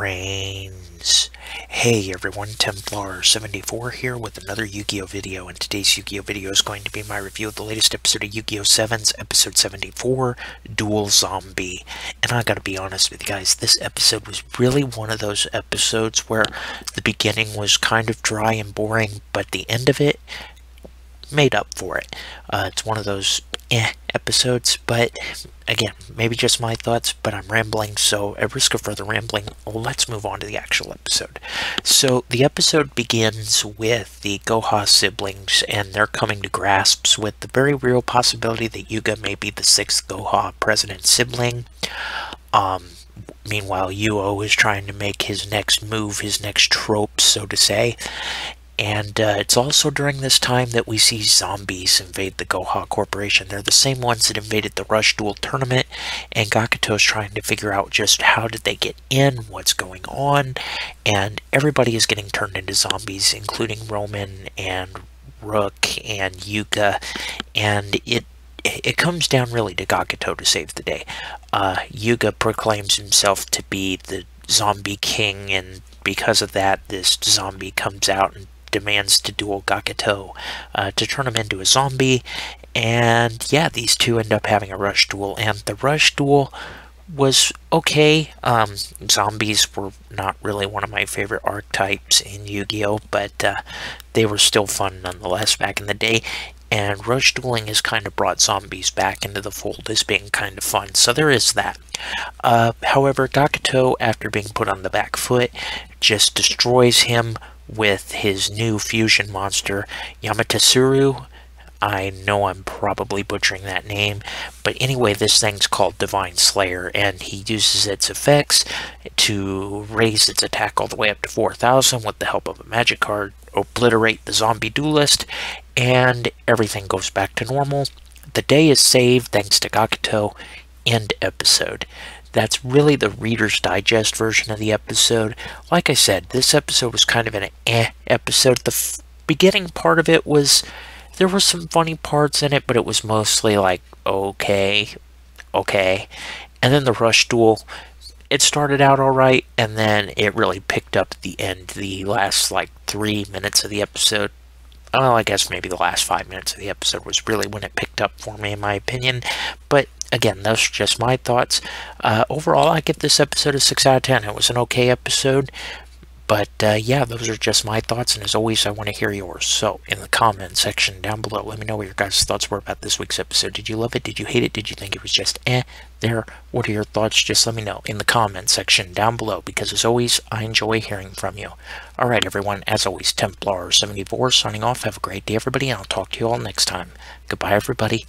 brains. Hey everyone, Templar74 here with another Yu-Gi-Oh video, and today's Yu-Gi-Oh video is going to be my review of the latest episode of Yu-Gi-Oh! Sevens episode 74, Dual Zombie. And I gotta be honest with you guys, this episode was really one of those episodes where the beginning was kind of dry and boring, but the end of it made up for it. Uh, it's one of those eh episodes, but again, maybe just my thoughts, but I'm rambling, so at risk of further rambling, let's move on to the actual episode. So the episode begins with the Goha siblings, and they're coming to grasps with the very real possibility that Yuga may be the sixth Goha president sibling. Um, meanwhile, Yuo is trying to make his next move, his next trope, so to say, and uh, it's also during this time that we see zombies invade the Goha Corporation. They're the same ones that invaded the Rush Duel tournament, and Gakuto's trying to figure out just how did they get in, what's going on, and everybody is getting turned into zombies, including Roman and Rook and Yuga, and it it comes down really to Gakuto to save the day. Uh, Yuga proclaims himself to be the zombie king, and because of that, this zombie comes out and demands to duel Gakuto uh, to turn him into a zombie. And yeah, these two end up having a rush duel. And the rush duel was okay. Um, zombies were not really one of my favorite archetypes in Yu-Gi-Oh! But uh, they were still fun nonetheless back in the day. And rush dueling has kind of brought zombies back into the fold as being kind of fun. So there is that. Uh, however, Gakuto, after being put on the back foot, just destroys him with his new fusion monster, Yamatasuru. I know I'm probably butchering that name, but anyway, this thing's called Divine Slayer, and he uses its effects to raise its attack all the way up to 4,000 with the help of a magic card, obliterate the zombie duelist, and everything goes back to normal. The day is saved thanks to Gakuto. End episode that's really the Reader's Digest version of the episode. Like I said, this episode was kind of an eh episode. The beginning part of it was, there were some funny parts in it, but it was mostly like, okay, okay. And then the Rush Duel, it started out alright, and then it really picked up the end. The last, like, three minutes of the episode well, I guess maybe the last five minutes of the episode was really when it picked up for me, in my opinion. But again, those are just my thoughts. Uh, overall, I give this episode a 6 out of 10. It was an okay episode. But uh, yeah, those are just my thoughts, and as always, I want to hear yours. So, in the comment section down below, let me know what your guys' thoughts were about this week's episode. Did you love it? Did you hate it? Did you think it was just eh? There, what are your thoughts? Just let me know in the comment section down below, because as always, I enjoy hearing from you. Alright, everyone, as always, Templar74 signing off. Have a great day, everybody, and I'll talk to you all next time. Goodbye, everybody.